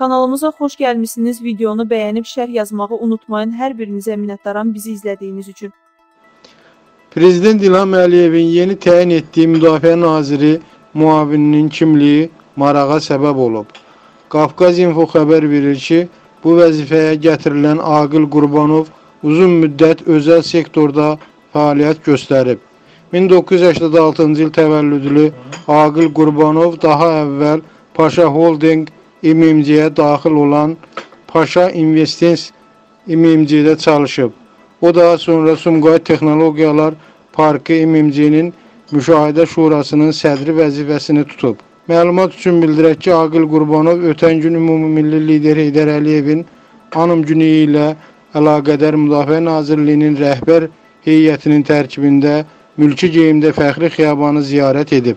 Kanalımıza xoş gəlmisiniz. Videonu bəyənib şərh yazmağı unutmayın. Hər birinizə minnətdaram bizi izlədiyiniz üçün. Prezident İlham Əliyevin yeni təyin etdiyi Müdafiə Naziri müavininin kimliyi marağa səbəb olub. Qafqaz Info xəbər verir ki, bu vəzifəyə gətirilən Aqil Qurbanov uzun müddət özəl sektorda fəaliyyət göstərib. 1986-cı il təvəllüdlü Aqil Qurbanov daha əvvəl Paşa Holding İMMC-yə daxil olan Paşa Investens İMMC-də çalışıb. O daha sonra Sumqayıt Texnologiyalar Parkı İMMC-nin Müşahidə Şurasının sədri vəzifəsini tutub. Məlumat üçün bildirək ki, Aqil Qurbanov ötən gün Ümumilli lider Heydər Əliyevin anım günü ilə əlaqədar Müdafiə Nazirliyinin rəhbər heyətinin tərkibində mülki geyimdə fəxri xiyabanı ziyarət edib.